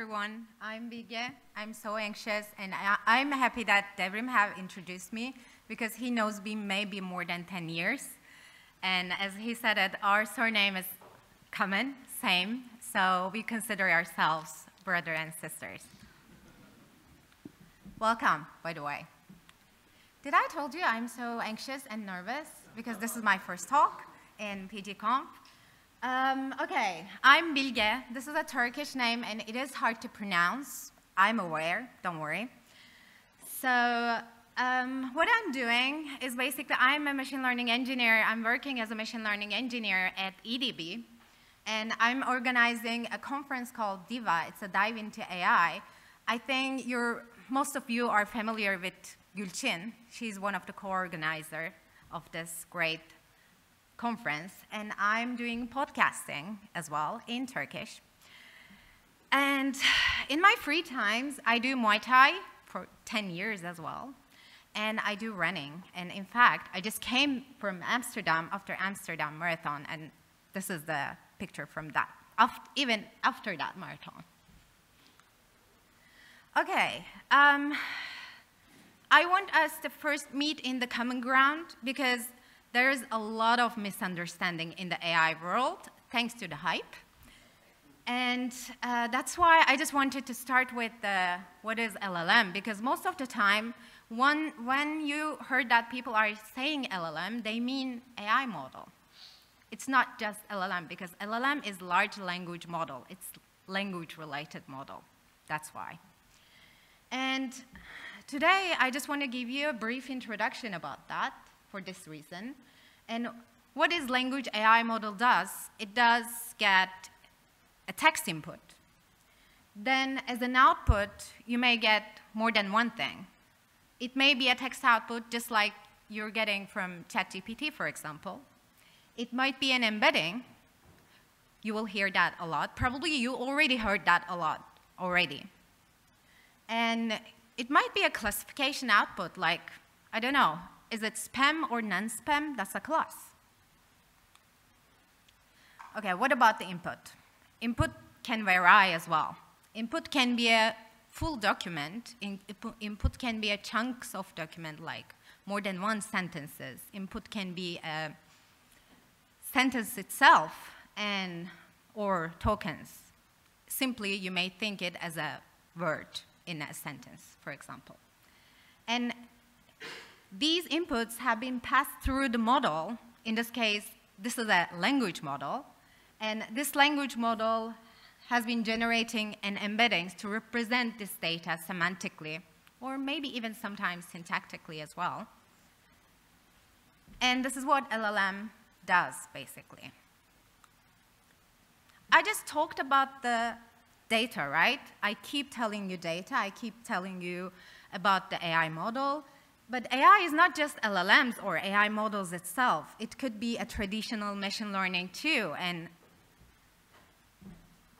everyone. I'm Bilge. I'm so anxious, and I, am happy that Devrim have introduced me because he knows me maybe more than 10 years. And as he said it, our surname is common, same, so we consider ourselves brother and sisters. Welcome, by the way. Did I told you I'm so anxious and nervous because this is my first talk in PGConf? Um, okay, I'm Bilge. This is a Turkish name and it is hard to pronounce. I'm aware, don't worry. So um, what I'm doing is basically I'm a machine learning engineer. I'm working as a machine learning engineer at EDB. And I'm organizing a conference called DIVA. It's a dive into AI. I think most of you are familiar with Gülçin. She's one of the co-organizers of this great conference, and I'm doing podcasting as well in Turkish. And in my free times, I do Muay Thai for 10 years as well, and I do running. And in fact, I just came from Amsterdam after Amsterdam Marathon, and this is the picture from that, even after that marathon. Okay, um, I want us to first meet in the common ground because there's a lot of misunderstanding in the AI world, thanks to the hype. And uh, that's why I just wanted to start with what is LLM, because most of the time, when, when you heard that people are saying LLM, they mean AI model. It's not just LLM, because LLM is large language model. It's language-related model. That's why. And today, I just want to give you a brief introduction about that for this reason. And what this language AI model does, it does get a text input. Then as an output, you may get more than one thing. It may be a text output just like you're getting from ChatGPT, for example. It might be an embedding. You will hear that a lot. Probably you already heard that a lot already. And it might be a classification output like, I don't know, is it spam or non-spam? That's a class. Okay, what about the input? Input can vary as well. Input can be a full document. input can be a chunks of document like more than one sentences. Input can be a sentence itself and or tokens. Simply, you may think it as a word in a sentence, for example. And these inputs have been passed through the model. In this case, this is a language model. And this language model has been generating an embeddings to represent this data semantically, or maybe even sometimes syntactically as well. And this is what LLM does, basically. I just talked about the data, right? I keep telling you data. I keep telling you about the AI model. But AI is not just LLMs or AI models itself. It could be a traditional machine learning too, and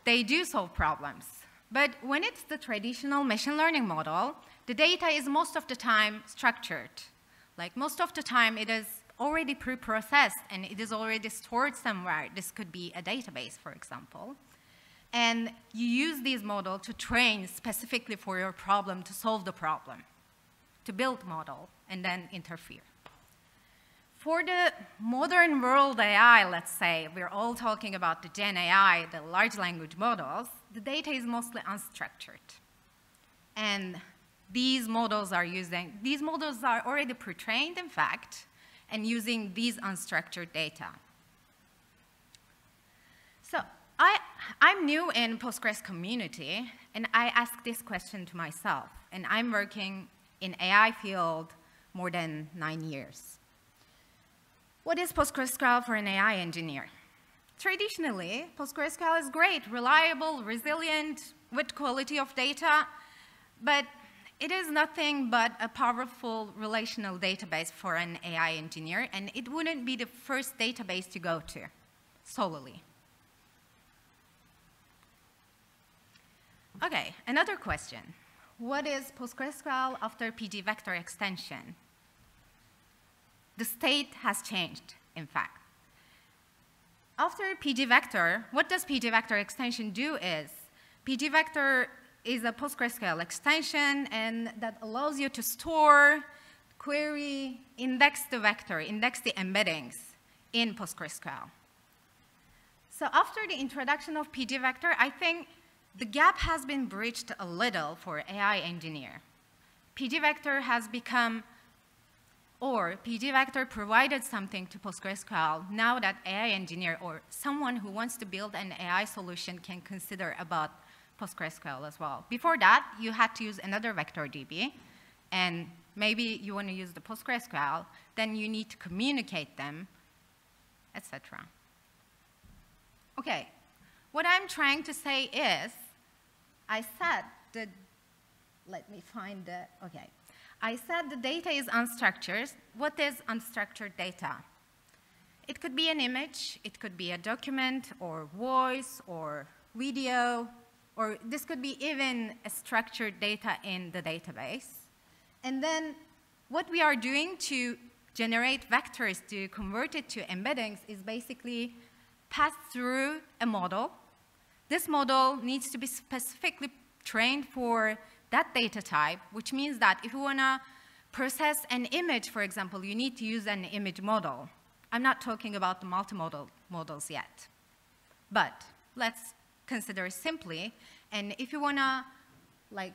they do solve problems. But when it's the traditional machine learning model, the data is most of the time structured. Like most of the time, it is already pre-processed and it is already stored somewhere. This could be a database, for example. And you use these models to train specifically for your problem to solve the problem to build model and then interfere. For the modern world AI, let's say, we're all talking about the Gen AI, the large language models, the data is mostly unstructured. And these models are using, these models are already pre-trained, in fact, and using these unstructured data. So I, I'm new in Postgres community, and I ask this question to myself, and I'm working in AI field more than nine years. What is PostgreSQL for an AI engineer? Traditionally, PostgreSQL is great, reliable, resilient, with quality of data, but it is nothing but a powerful relational database for an AI engineer, and it wouldn't be the first database to go to solely. Okay, another question what is PostgreSQL after PG vector extension? The state has changed, in fact. After PG vector, what does PG vector extension do is, PG vector is a PostgreSQL extension, and that allows you to store, query, index the vector, index the embeddings in PostgreSQL. So after the introduction of PG vector, I think the gap has been bridged a little for AI engineer. pgvector has become, or pgvector provided something to PostgreSQL now that AI engineer or someone who wants to build an AI solution can consider about PostgreSQL as well. Before that, you had to use another vector DB, and maybe you want to use the PostgreSQL, then you need to communicate them, etc. Okay, what I'm trying to say is, I said that, let me find the, okay. I said the data is unstructured. What is unstructured data? It could be an image, it could be a document, or voice, or video, or this could be even a structured data in the database. And then what we are doing to generate vectors to convert it to embeddings is basically pass through a model. This model needs to be specifically trained for that data type, which means that if you want to process an image, for example, you need to use an image model. I'm not talking about the multimodal models yet. But let's consider simply. And if you want to like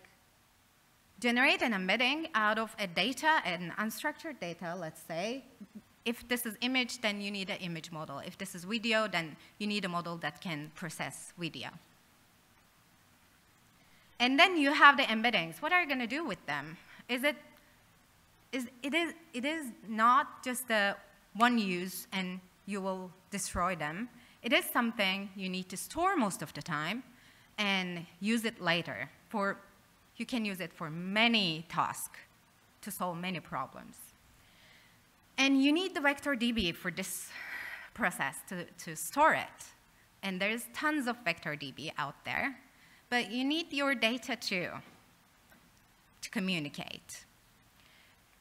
generate an embedding out of a data, an unstructured data, let's say, if this is image, then you need an image model. If this is video, then you need a model that can process video. And then you have the embeddings. What are you going to do with them? Is it, is, it, is, it is not just a one use and you will destroy them. It is something you need to store most of the time and use it later. For, you can use it for many tasks to solve many problems. And you need the vector DB for this process to, to store it. And there's tons of vector DB out there, but you need your data too to communicate.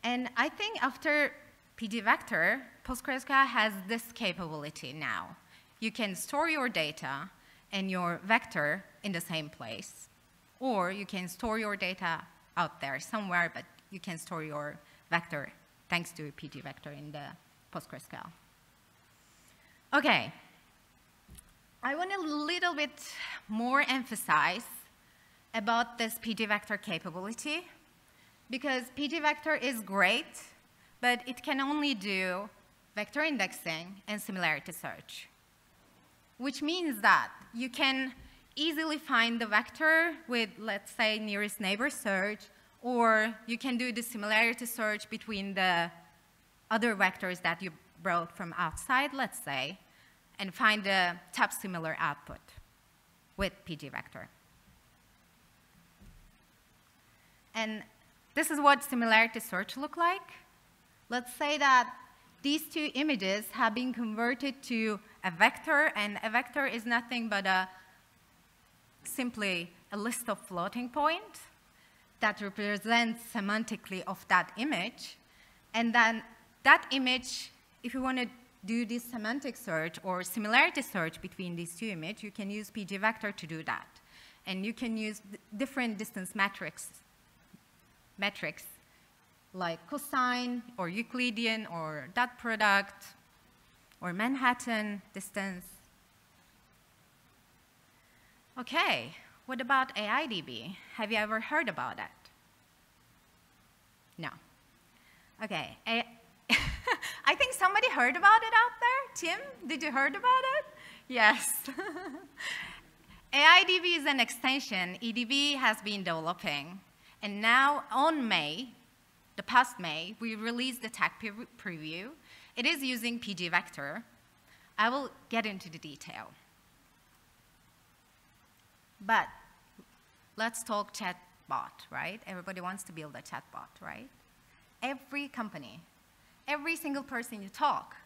And I think after pgvector, PostgreSQL has this capability now you can store your data and your vector in the same place. Or you can store your data out there somewhere, but you can store your vector thanks to PG vector in the PostgreSQL. Okay. I want a little bit more emphasize about this PG vector capability because PG vector is great, but it can only do vector indexing and similarity search which means that you can easily find the vector with, let's say, nearest neighbor search, or you can do the similarity search between the other vectors that you brought from outside, let's say, and find the top similar output with PG vector. And this is what similarity search look like. Let's say that these two images have been converted to a vector, and a vector is nothing but a simply a list of floating points that represents semantically of that image. And then that image, if you want to do this semantic search or similarity search between these two images, you can use PG vector to do that. And you can use different distance metrics, metrics like cosine or Euclidean or dot product or Manhattan distance. Okay, what about AIDB? Have you ever heard about it? No. Okay, I, think somebody heard about it out there. Tim, did you heard about it? Yes. AIDB is an extension EDB has been developing. And now on May, the past May, we released the tech preview it is using PG Vector. I will get into the detail. But let's talk chatbot, right? Everybody wants to build a chatbot, right? Every company, every single person you talk,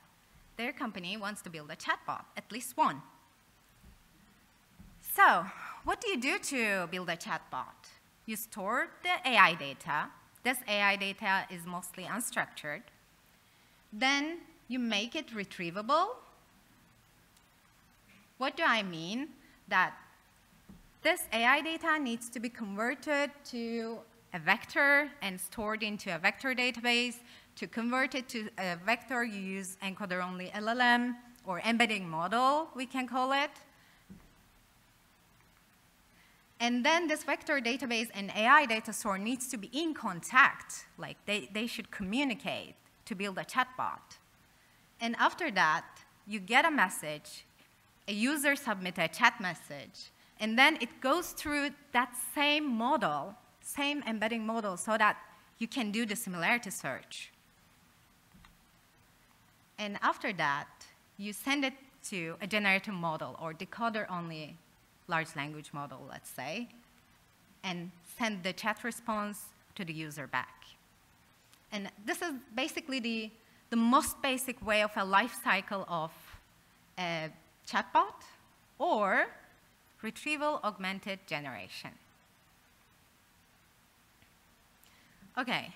their company wants to build a chatbot, at least one. So, what do you do to build a chatbot? You store the AI data. This AI data is mostly unstructured. Then you make it retrievable. What do I mean? That this AI data needs to be converted to a vector and stored into a vector database. To convert it to a vector, you use encoder-only LLM or embedding model, we can call it. And then this vector database and AI data store needs to be in contact, like they, they should communicate to build a chatbot. And after that, you get a message, a user submit a chat message, and then it goes through that same model, same embedding model, so that you can do the similarity search. And after that, you send it to a generative model or decoder-only large language model, let's say, and send the chat response to the user back. And this is basically the, the most basic way of a life cycle of a chatbot or retrieval augmented generation. Okay.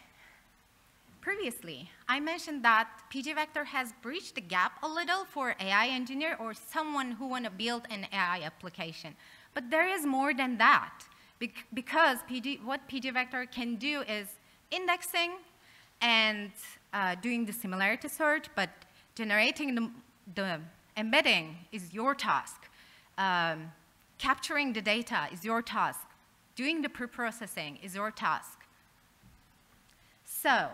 Previously, I mentioned that pgvector has breached the gap a little for AI engineer or someone who want to build an AI application. But there is more than that, because PG, what pgvector can do is indexing and uh, doing the similarity search, but generating the, the embedding is your task. Um, capturing the data is your task. Doing the pre-processing is your task. So,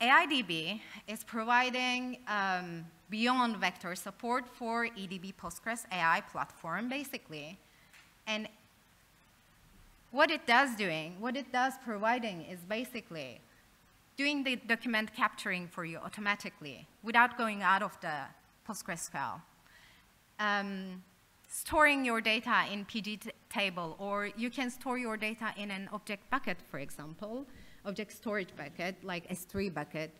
AIDB is providing um, beyond vector support for EDB Postgres AI platform, basically. And what it does doing, what it does providing is basically doing the document capturing for you automatically without going out of the PostgreSQL. Um, storing your data in PG table, or you can store your data in an object bucket, for example, object storage bucket, like S3 bucket.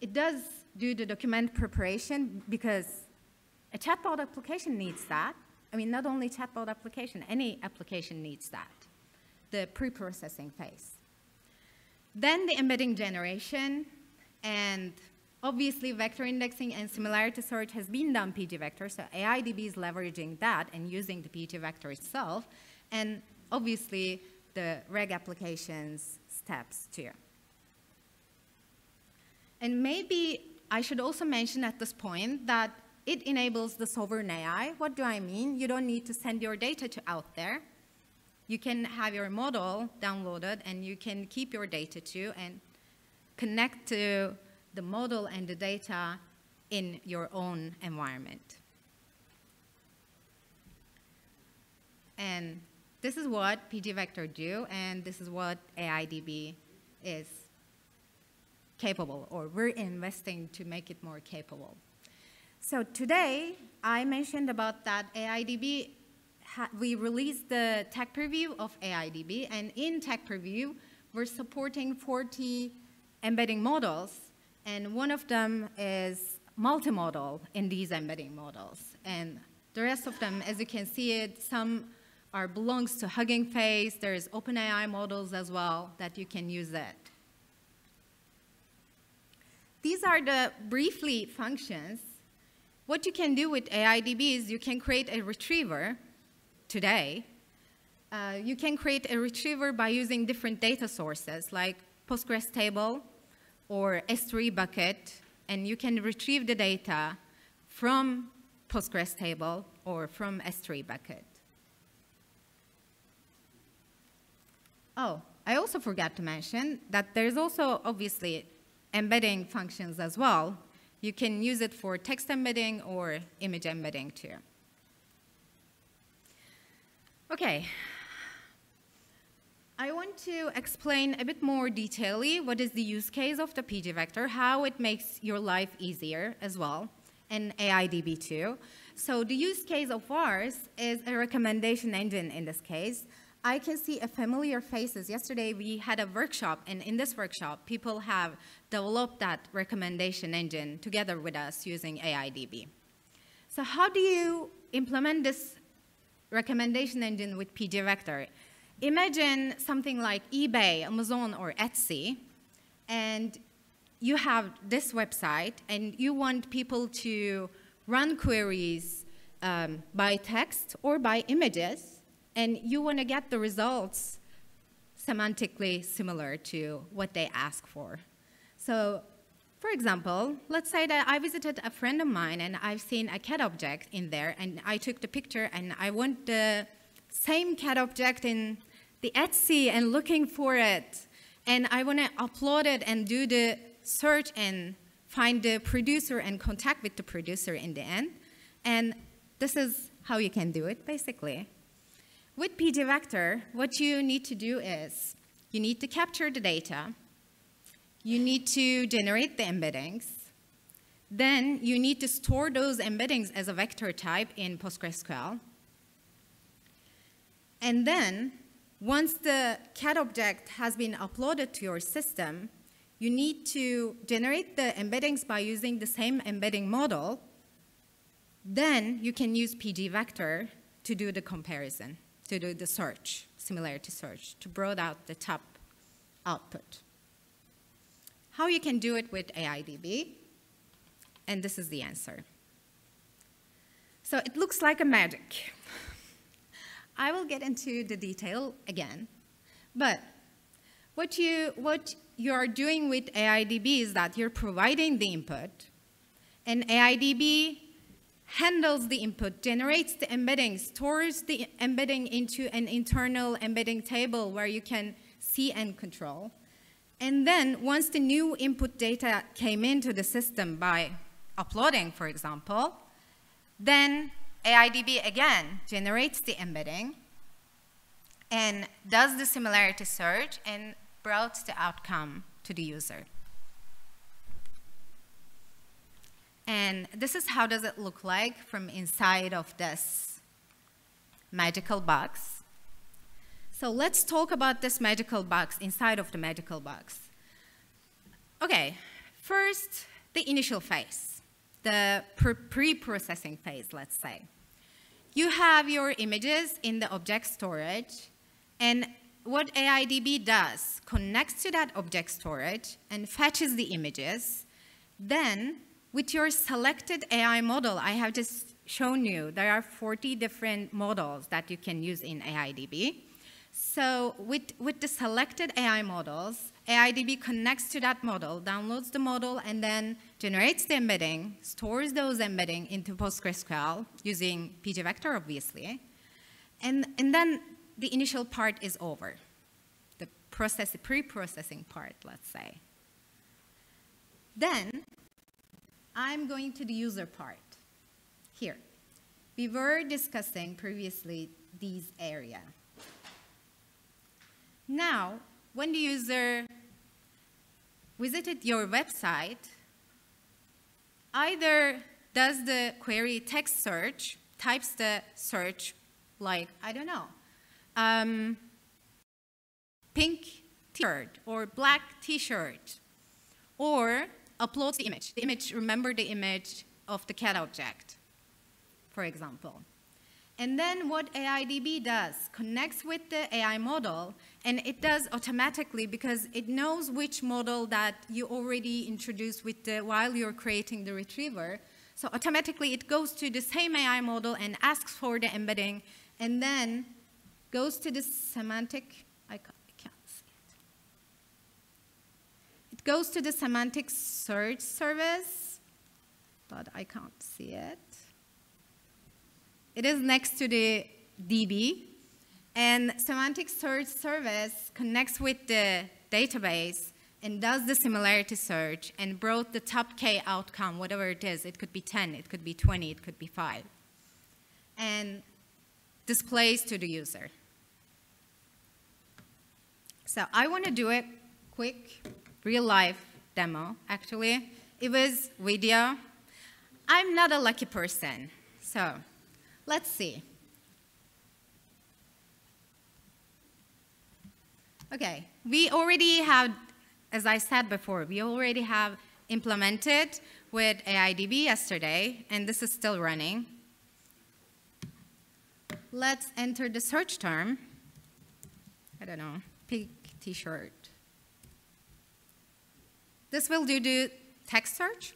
It does do the document preparation because a chatbot application needs that. I mean, not only chatbot application, any application needs that, the pre-processing phase. Then the embedding generation, and obviously vector indexing and similarity search has been done pgvector, so AIDB is leveraging that and using the PG vector itself, and obviously the RAG applications steps too. And maybe I should also mention at this point that it enables the sovereign AI. What do I mean? You don't need to send your data to out there you can have your model downloaded and you can keep your data too and connect to the model and the data in your own environment. And this is what pgvector do, and this is what AIDB is capable, or we're investing to make it more capable. So today, I mentioned about that AIDB we released the tech preview of AIDB, and in tech preview, we're supporting 40 embedding models, and one of them is multimodal in these embedding models. And the rest of them, as you can see it, some are belongs to Hugging Face. There's OpenAI models as well that you can use it. These are the briefly functions. What you can do with AIDB is you can create a retriever today, uh, you can create a retriever by using different data sources like Postgres table or S3 bucket, and you can retrieve the data from Postgres table or from S3 bucket. Oh, I also forgot to mention that there's also obviously embedding functions as well. You can use it for text embedding or image embedding too. Okay. I want to explain a bit more detailedly what is the use case of the PG vector, how it makes your life easier as well, and AIDB too. So the use case of ours is a recommendation engine in this case. I can see a familiar faces. Yesterday we had a workshop, and in this workshop, people have developed that recommendation engine together with us using AIDB. So how do you implement this recommendation engine with pgvector. Imagine something like eBay, Amazon, or Etsy, and you have this website, and you want people to run queries um, by text or by images, and you want to get the results semantically similar to what they ask for. So, for example, let's say that I visited a friend of mine and I've seen a cat object in there, and I took the picture and I want the same cat object in the Etsy and looking for it. And I want to upload it and do the search and find the producer and contact with the producer in the end. And this is how you can do it, basically. With pgvector, what you need to do is you need to capture the data, you need to generate the embeddings, then you need to store those embeddings as a vector type in PostgreSQL. And then, once the cat object has been uploaded to your system, you need to generate the embeddings by using the same embedding model. Then you can use PG vector to do the comparison, to do the search, similarity search, to broad out the top output. How you can do it with AIDB, and this is the answer. So it looks like a magic. I will get into the detail again. But what you, what you are doing with AIDB is that you're providing the input, and AIDB handles the input, generates the embedding, stores the embedding into an internal embedding table where you can see and control. And then once the new input data came into the system by uploading, for example, then AIDB again generates the embedding and does the similarity search and brought the outcome to the user. And this is how does it look like from inside of this magical box. So let's talk about this magical box inside of the magical box. Okay, first, the initial phase the pre-processing phase, let's say. You have your images in the object storage, and what AIDB does, connects to that object storage and fetches the images. Then, with your selected AI model, I have just shown you, there are 40 different models that you can use in AIDB. So with, with the selected AI models, AIDB connects to that model, downloads the model, and then generates the embedding, stores those embedding into PostgreSQL using pgvector, obviously. And, and then the initial part is over, the process, pre-processing part, let's say. Then I'm going to the user part here. We were discussing previously these area. Now, when the user visited your website, either does the query text search, types the search like, I don't know, um, pink t-shirt or black t-shirt, or uploads the image. The image, remember the image of the cat object, for example. And then what AIDB does, connects with the AI model, and it does automatically because it knows which model that you already introduced with the, while you're creating the retriever. So automatically it goes to the same AI model and asks for the embedding, and then goes to the semantic, I can't, see it. It goes to the semantic search service, but I can't see it. It is next to the DB, and semantic search service connects with the database and does the similarity search and brought the top K outcome, whatever it is. It could be 10, it could be 20, it could be 5. And displays to the user. So I want to do a quick real life demo, actually. It was video. I'm not a lucky person, so Let's see. Okay, we already have, as I said before, we already have implemented with AIDB yesterday, and this is still running. Let's enter the search term. I don't know, pink t-shirt. This will do the text search.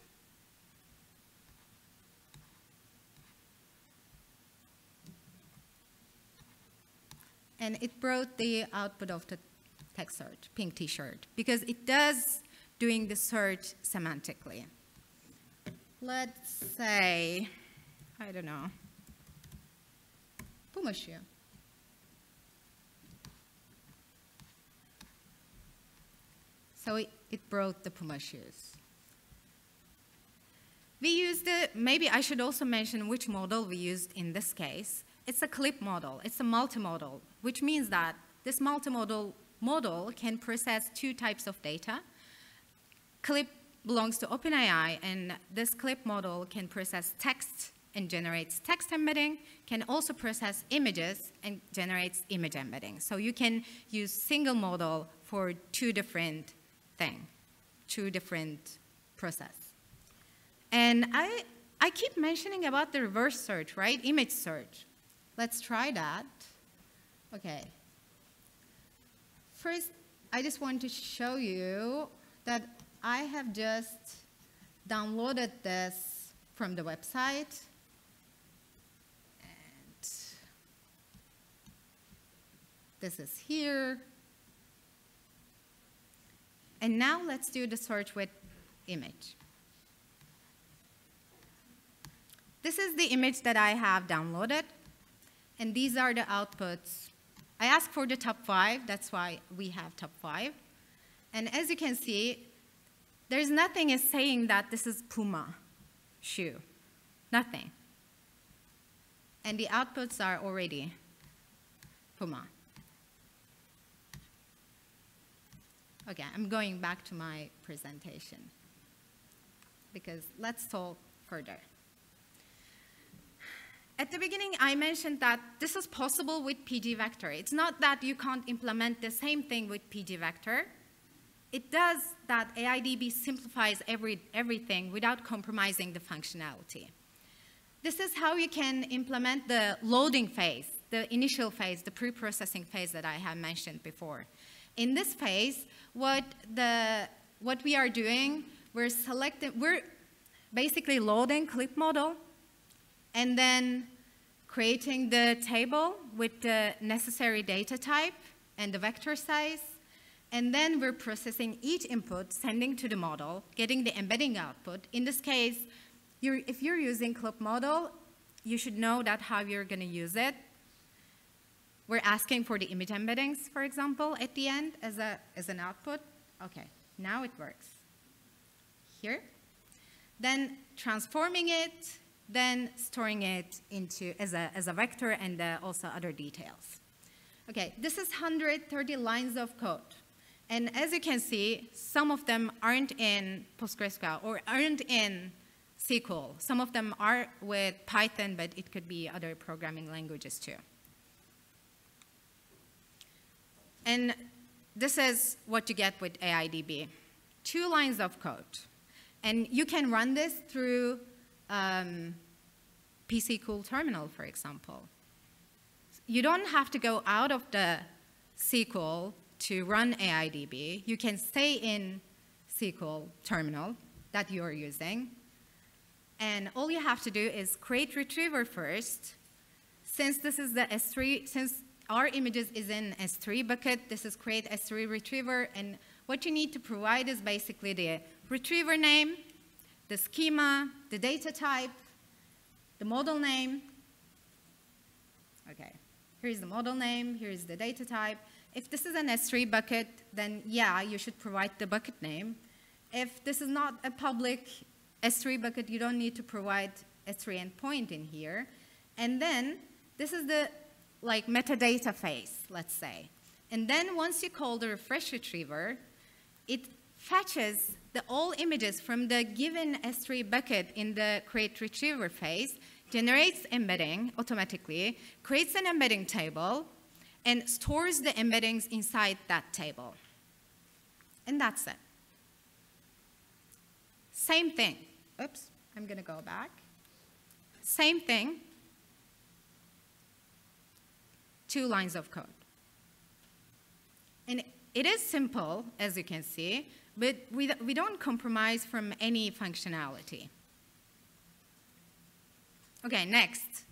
And it brought the output of the text search, pink t-shirt, because it does doing the search semantically. Let's say, I don't know, shoe. So it, it brought the Puma shoes. We used, it, maybe I should also mention which model we used in this case. It's a clip model, it's a multimodal, which means that this multimodal model can process two types of data. Clip belongs to OpenAI, and this clip model can process text and generates text embedding, can also process images and generates image embedding. So you can use single model for two different thing, two different process. And I, I keep mentioning about the reverse search, right? Image search. Let's try that. Okay. First, I just want to show you that I have just downloaded this from the website. And this is here. And now let's do the search with image. This is the image that I have downloaded, and these are the outputs. I asked for the top five, that's why we have top five. And as you can see, there's nothing is saying that this is Puma shoe, nothing. And the outputs are already Puma. Okay, I'm going back to my presentation because let's talk further. At the beginning, I mentioned that this is possible with pgvector. It's not that you can't implement the same thing with pgvector. It does that AIDB simplifies every, everything without compromising the functionality. This is how you can implement the loading phase, the initial phase, the pre-processing phase that I have mentioned before. In this phase, what, the, what we are doing, we're selecting, we're basically loading clip model and then creating the table with the necessary data type and the vector size. And then we're processing each input, sending to the model, getting the embedding output. In this case, you're, if you're using clip model, you should know that how you're going to use it. We're asking for the image embeddings, for example, at the end as, a, as an output. Okay, now it works. Here. Then transforming it, then storing it into as a, as a vector and uh, also other details. Okay, this is 130 lines of code. And as you can see, some of them aren't in PostgreSQL or aren't in SQL. Some of them are with Python, but it could be other programming languages too. And this is what you get with AIDB. Two lines of code. And you can run this through um, psql Terminal, for example. You don't have to go out of the SQL to run AIDB. You can stay in SQL terminal that you're using. And all you have to do is create retriever first. Since this is the S3, since our images is in S3 bucket. This is create S3 retriever. And what you need to provide is basically the retriever name, the schema, the data type, the model name. Okay, here's the model name, here's the data type. If this is an S3 bucket, then yeah, you should provide the bucket name. If this is not a public S3 bucket, you don't need to provide S3 endpoint in here. And then this is the like metadata phase, let's say. And then once you call the refresh retriever, it fetches the all images from the given S3 bucket in the create retriever phase, generates embedding automatically, creates an embedding table, and stores the embeddings inside that table. And that's it. Same thing. Oops, I'm going to go back. Same thing, two lines of code. And it is simple, as you can see, but we, we don't compromise from any functionality. Okay, next.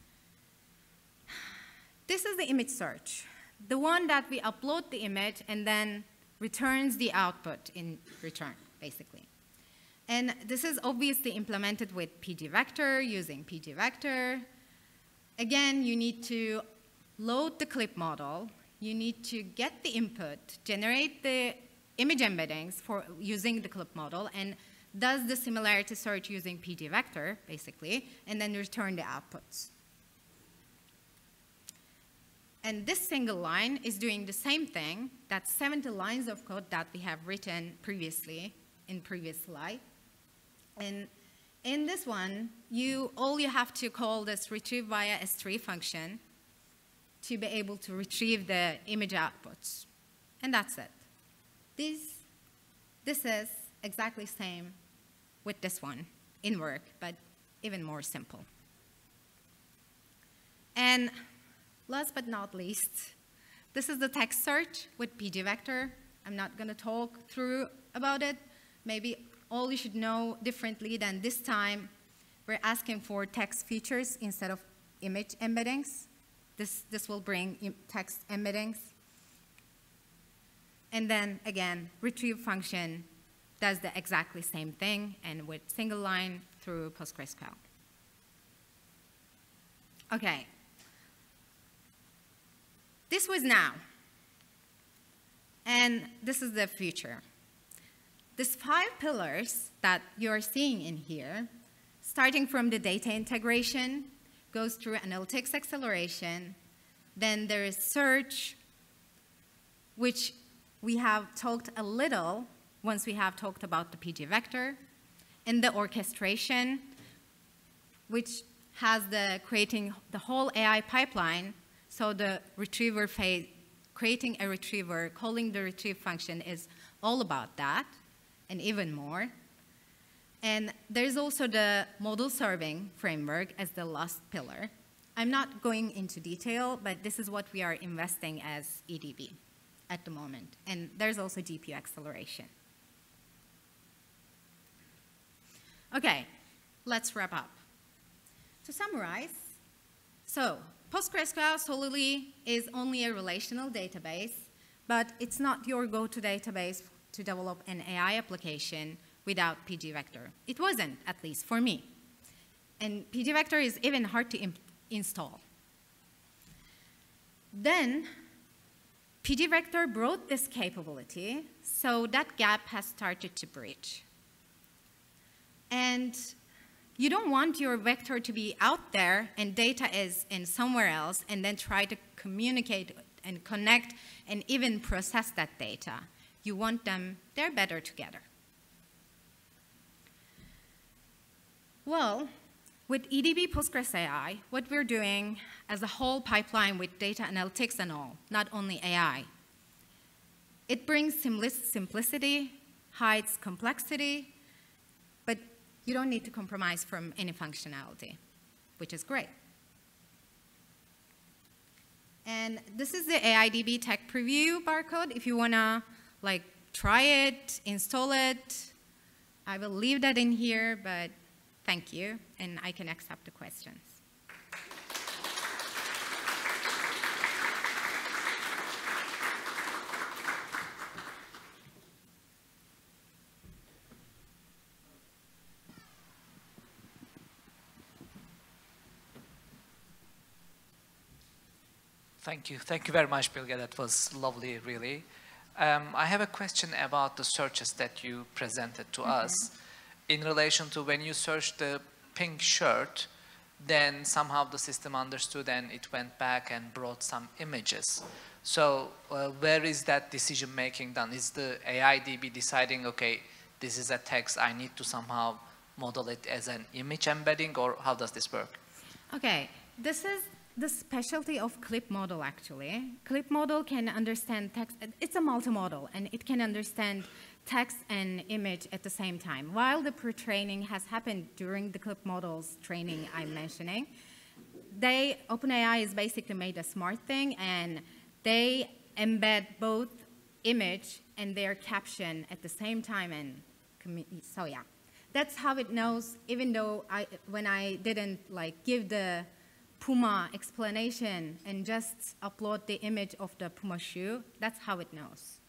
This is the image search. the one that we upload the image and then returns the output in return, basically. And this is obviously implemented with pgvector, using pgvector. Again, you need to load the clip model. You need to get the input, generate the image embeddings for using the clip model, and does the similarity search using PG vector, basically, and then return the outputs. And this single line is doing the same thing. that 70 lines of code that we have written previously in previous slide. And in this one, you, all you have to call this retrieve via S3 function to be able to retrieve the image outputs. And that's it. This, this is exactly same with this one in work, but even more simple. And last but not least, this is the text search with pgvector. I'm not going to talk through about it. Maybe all you should know differently than this time, we're asking for text features instead of image embeddings. This, this will bring text embeddings. And then again, retrieve function does the exactly same thing and with single line through PostgreSQL. Okay. This was now. And this is the future. These five pillars that you're seeing in here, starting from the data integration, goes through analytics acceleration, then there is search, which we have talked a little once we have talked about the PG vector, and the orchestration, which has the creating the whole AI pipeline, so the retriever phase, creating a retriever, calling the retrieve function is all about that and even more. And there's also the model serving framework as the last pillar. I'm not going into detail, but this is what we are investing as EDB at the moment. And there's also GPU acceleration. Okay, let's wrap up. To summarize, so PostgreSQL solely is only a relational database, but it's not your go-to database to develop an AI application without pgvector. It wasn't, at least for me. And pgvector is even hard to install. Then, pgvector brought this capability, so that gap has started to bridge. And you don't want your vector to be out there and data is in somewhere else and then try to communicate and connect and even process that data. You want them, they're better together. Well, with EDB Postgres AI, what we're doing as a whole pipeline with data analytics and all, not only AI, it brings simplicity, hides complexity, but you don't need to compromise from any functionality, which is great. And this is the AIDB tech preview barcode. If you want to like try it, install it. I will leave that in here, but thank you, and I can accept the questions. Thank you. Thank you very much, Bilge. That was lovely, really. Um, I have a question about the searches that you presented to mm -hmm. us. In relation to when you search the pink shirt, then somehow the system understood and it went back and brought some images. So uh, where is that decision making done? Is the AIDB deciding, okay, this is a text, I need to somehow model it as an image embedding, or how does this work? Okay, this is the specialty of clip model actually. Clip model can understand text, it's a multimodal and it can understand text and image at the same time. While the pre-training has happened during the clip models training I'm mentioning, they, OpenAI is basically made a smart thing and they embed both image and their caption at the same time and so yeah. That's how it knows, even though I, when I didn't like give the Puma explanation and just upload the image of the Puma shoe, that's how it knows.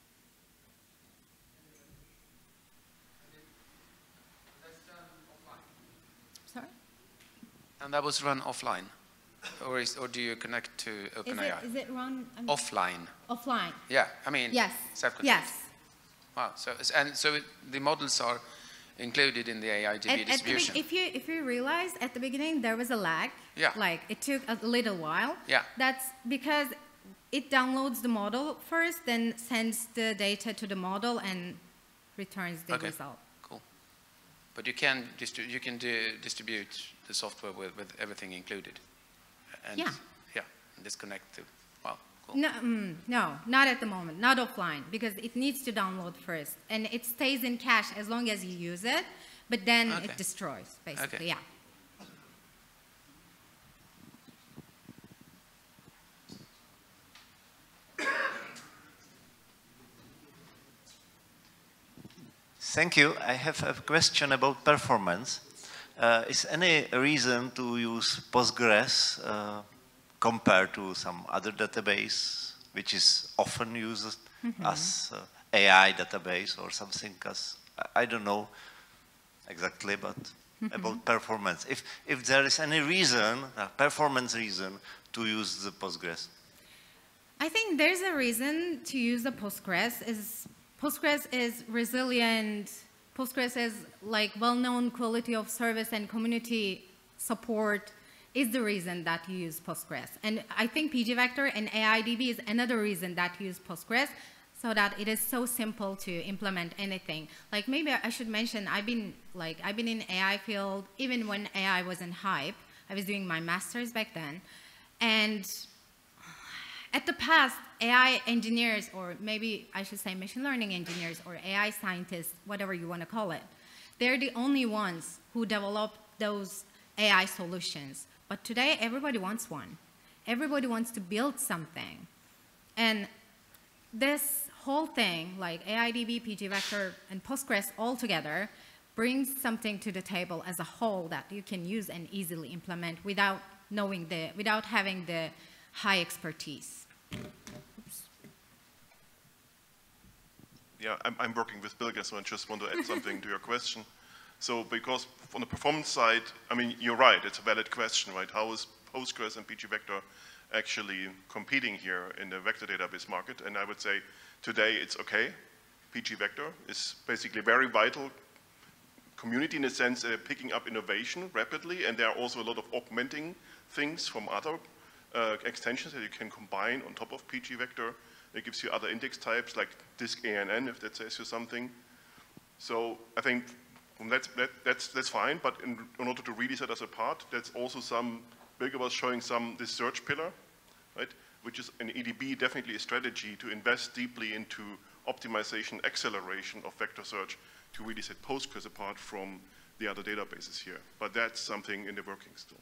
Sorry? And that was run offline? Or, is, or do you connect to Is OpenAI? it, is it run um, Offline? offline? Yeah, I mean, Yes. self-contained. Yes. Wow, so, and so it- the models are included in the AIDB At, at the if you if you realize at the beginning there was a lag, Yeah. like it took a little while. Yeah. That's because it downloads the model first, then sends the data to the model and returns the Okay. result. But you can, distri- you can di- distribute the software with, with everything included? And, Yeah. Yeah, and disconnect wow, cool. No, mm, no, not at the moment, not offline, because it needs to download first, and it stays in cache as long as you use it, but then Okay. it destroys, basically. Okay. Yeah. Thank you. I have a question about performance. Uh, is any reason to use Postgres uh, compared to some other database, which is often used as uh, AI database or something? Because I, don't know exactly, but about performance. If if there is any reason, a performance reason, to use the Postgres. I think there's a reason to use the Postgres. Is Postgres is resilient. Postgres is like well-known quality of service and community support is the reason that you use Postgres. And I think pgvector and AIDB is another reason that you use Postgres so that it is so simple to implement anything. Like maybe I should mention I've been like I've been in AI field even when AI wasn't hype. I was doing my master's back then. And at the past, AI engineers, or maybe I should say machine learning engineers, or AI scientists, whatever you want to call it, they're the only ones who develop those AI solutions. But today, everybody wants one. Everybody wants to build something. And this whole thing, like AIDB, pgvector, and Postgres all together, brings something to the table as a whole that you can use and easily implement without knowing the, without having the high expertise. Yeah, I'm, I'm working with Bilge, so I just want to add something to your question. So because on the performance side, I mean, you're right, it's a valid question, right? How is Postgres and pgvector actually competing here in the vector database market? And I would say today it's okay. pgvector is basically very vital community in a sense uh, picking up innovation rapidly, and there are also a lot of augmenting things from other uh, extensions that you can combine on top of pgvector. It gives you other index types like DiskANN, if that says you something. So I think that's, that, that's, that's fine, but in, in, order to really set us apart, that's also some, Bilge was showing some, this search pillar, right? Which is an EDB, definitely a strategy to invest deeply into optimization, acceleration of vector search to really set Postgres apart from the other databases here. But that's something in the working still.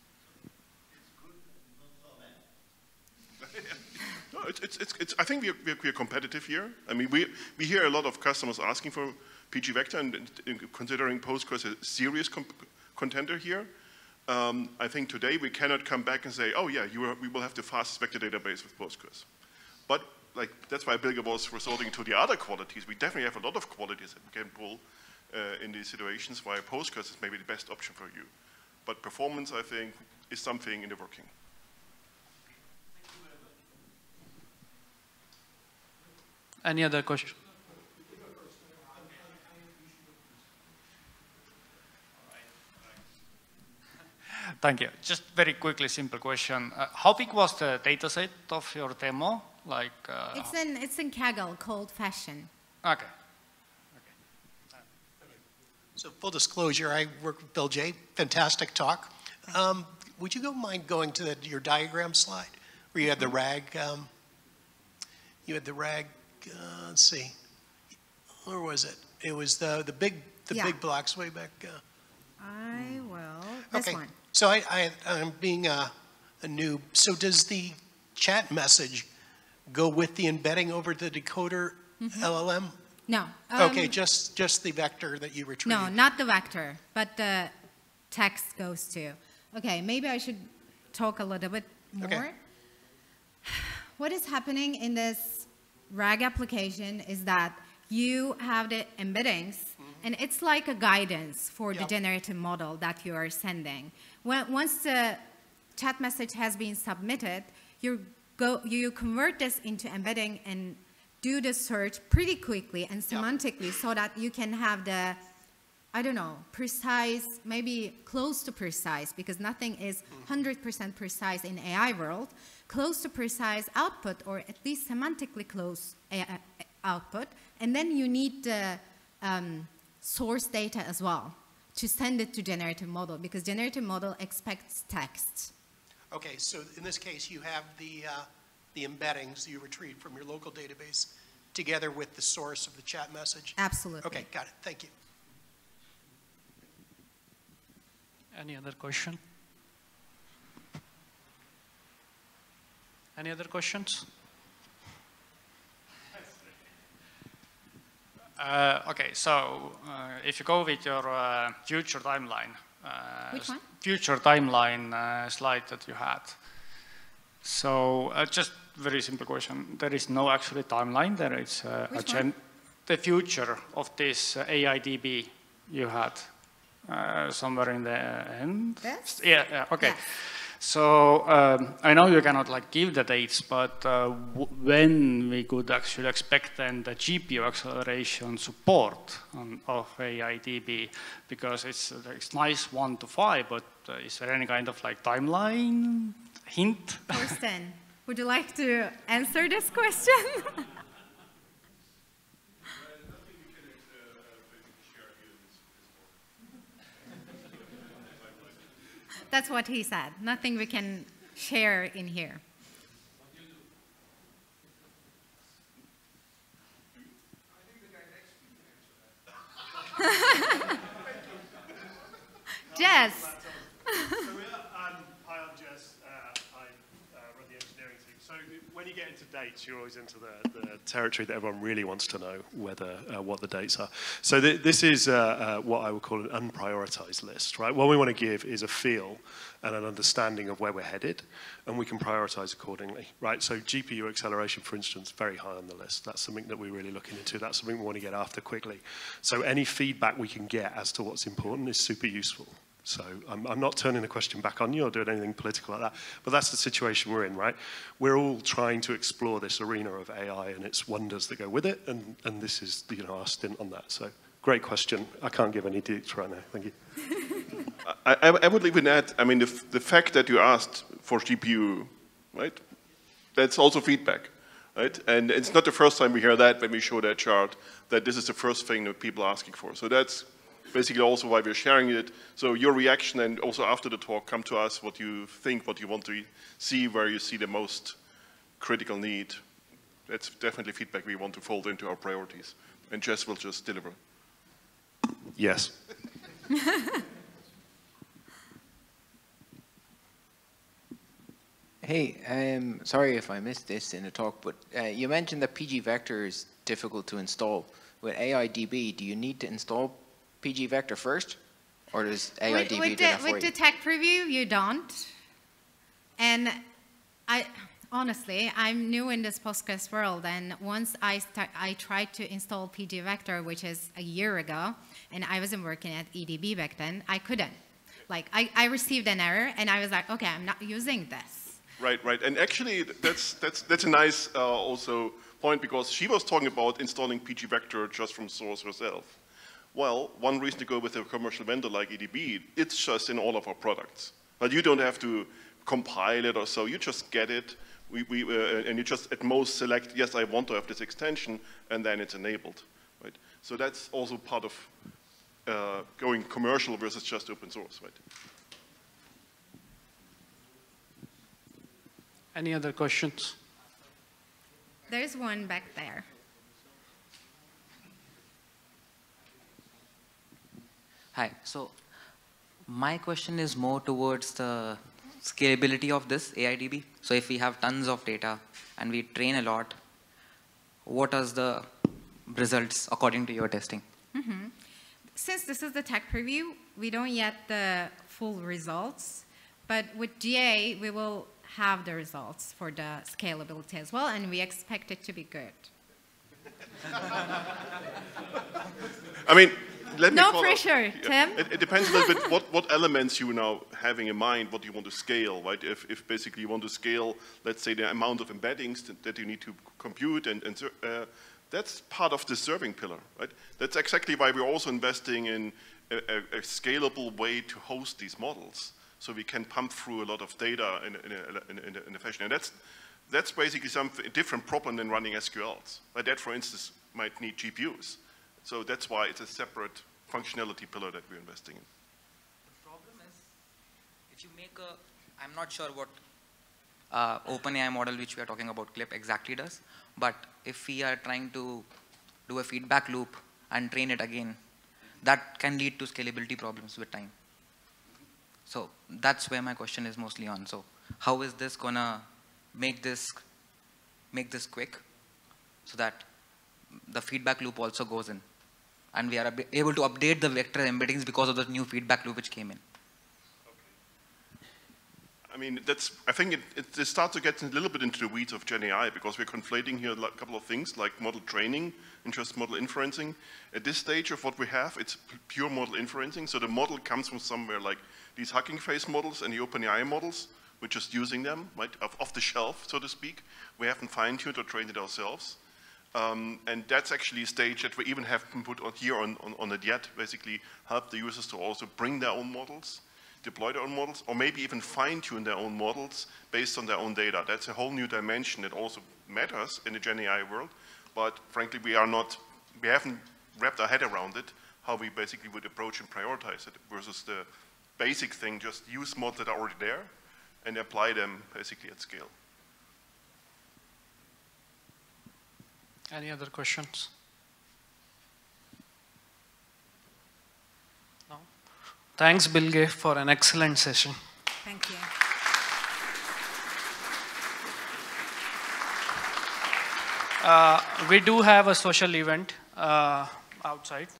no, it's, it's, it's, it's, I think we're, we're, we're, competitive here. I mean, we, we hear a lot of customers asking for pgvector and, and considering Postgres a serious contender here. Um, I think today we cannot come back and say, oh yeah, are, we will have the fastest vector database with Postgres. But like, that's why Bilge was resorting to the other qualities. We definitely have a lot of qualities that we can pull uh, in these situations why Postgres is maybe the best option for you. But performance, I think, is something in the working. Any other question? Thank you. Just very quickly, simple question. Uh, how big was the data set of your demo? Like uh, it's in it's in Kaggle, cold fashion. Okay. So full disclosure, I work with Bilge. Fantastic talk. Um, would you go mind going to the, your diagram slide where you had the RAG? Um, you had the RAG. Uh, let's see. Where was it? It was the the big the Yeah. big blocks way back. Uh, I will. This okay. one. So I, I I'm being a, a noob. So does the chat message go with the embedding over the decoder LLM? No. okay, um, just just the vector that you retrieve. No, not the vector, but the text goes to. Okay, maybe I should talk a little bit more. Okay. What is happening in this RAG application is that you have the embeddings, mm-hmm. and it's like a guidance for the generative model that you are sending. When, once the chat message has been submitted, you go, you convert this into embedding and do the search pretty quickly and semantically so that you can have the, I don't know, precise, maybe close to precise, because nothing is 100% precise in AI world, close to precise output or at least semantically close AI output. And then you need the um, source data as well to send it to generative model because generative model expects text. Okay, so in this case, you have the, uh, the embeddings you retrieve from your local database together with the source of the chat message? Absolutely. Okay, got it. Thank you. Any other question? Any other questions? Uh, okay, so uh, if you go with your uh, future timeline, uh, Which one? future timeline uh, slide that you had. So uh, just very simple question. There is no actually timeline. There is uh, a Which gen- the future of this uh, AIDB you had uh, somewhere in the end. This? Yeah. Yeah. Okay. Yes. So um, I know you cannot like give the dates, but uh, w- when we could actually expect then the GPU acceleration support on, of AIDB, because it's uh, it's nice one to five, but uh, is there any kind of like timeline hint? Torsten, would you like to answer this question? That's what he said. Nothing we can share in here. Jess. So we are, um, hi, I'm Jess. Uh, I uh, run the engineering team. So when you get into dates, you're always into the, the territory that everyone really wants to know whether uh, what the dates are. So th- this is uh, what I would call an unprioritized list, right? What we want to give is a feel and an understanding of where we're headed, and we can prioritize accordingly, right? So GPU acceleration, for instance, very high on the list. That's something that we're really looking into. That's something we want to get after quickly. So any feedback we can get as to what's important is super useful. So I'm, I'm not turning the question back on you or doing anything political like that, but that's the situation we're in, right? We're all trying to explore this arena of AI and its wonders that go with it, and, and this is you know our stint on that. So great question. I can't give any details right now. Thank you. I, I I would even add, I mean, the, the fact that you asked for GPU, right? That's also feedback, right? And it's not the first time we hear that when we show that chart, that this is the first thing that people are asking for. So that's basically also why we're sharing it. So your reaction and also after the talk, come to us what you think, what you want to see, where you see the most critical need. That's definitely feedback we want to fold into our priorities. And Jess will just deliver. Yes. Hey, um, sorry if I missed this in the talk, but uh, you mentioned that PG Vector is difficult to install. With AIDB, do you need to install PG Vector first, or does AIDB with, do with, that the, for with you? the tech preview, you don't. And I honestly, I'm new in this Postgres world, and once I start, I tried to install PG Vector, which is a year ago, and I wasn't working at EDB back then. I couldn't. Like, I, I received an error, and I was like, okay, I'm not using this. Right, right. And actually, that's, that's, that's a nice uh, also point because she was talking about installing PG Vector just from source herself. Well, one reason to go with a commercial vendor like EDB, it's just in all of our products. But you don't have to compile it or so. You just get it, we, we, uh, and you just at most select, yes, I want to have this extension, and then it's enabled. Right? So that's also part of uh, going commercial versus just open source. Right? Any other questions? There's one back there. Hi. So my question is more towards the scalability of this AIDB. So if we have tons of data and we train a lot, what are the results according to your testing? Mm-hmm. Since this is the tech preview, we don't yet the full results, but with GA, we will have the results for the scalability as well, and we expect it to be good. I mean, let me No out- pressure, Yeah. Tim. It, it depends a little bit what, what elements you now having in mind, what you want to scale, right? If, if basically you want to scale, let's say, the amount of embeddings that, that you need to compute, and, and uh, that's part of the serving pillar, right? That's exactly why we're also investing in a, a, a scalable way to host these models, so we can pump through a lot of data in, a- in, a, in, in, a, fashion. And that's, that's basically some different problem than running SQLs. Right? That, for instance, might need GPUs. So that's why it's a separate functionality pillar that we're investing in. The problem is, if you make a, I'm not sure what uh, OpenAI model which we are talking about, Clip, exactly does, but if we are trying to do a feedback loop and train it again, that can lead to scalability problems with time. So that's where my question is mostly on. So how is this gonna make this make this quick so that the feedback loop also goes in and we are able to update the vector embeddings because of the new feedback loop which came in. I mean, that's, I think it, it, it starts to get a little bit into the weeds of Gen AI because we're conflating here a couple of things like model training and just model inferencing. At this stage of what we have, it's pure model inferencing. So the model comes from somewhere like these Hugging Face models and the OpenAI models. We're just using them, right, off, off the shelf, so to speak. We haven't fine-tuned or trained it ourselves. Um, and that's actually a stage that we even haven't put on here on, on, on it yet, basically help the users to also bring their own models, deploy their own models, or maybe even fine-tune their own models based on their own data. That's a whole new dimension that also matters in the Gen AI world, but frankly, we are not, we haven't wrapped our head around it, how we basically would approach and prioritize it versus the basic thing, just use models that are already there and apply them basically at scale. Any other questions? No? Thanks, Bilge, for an excellent session. Thank you. Uh, we do have a social event uh, outside.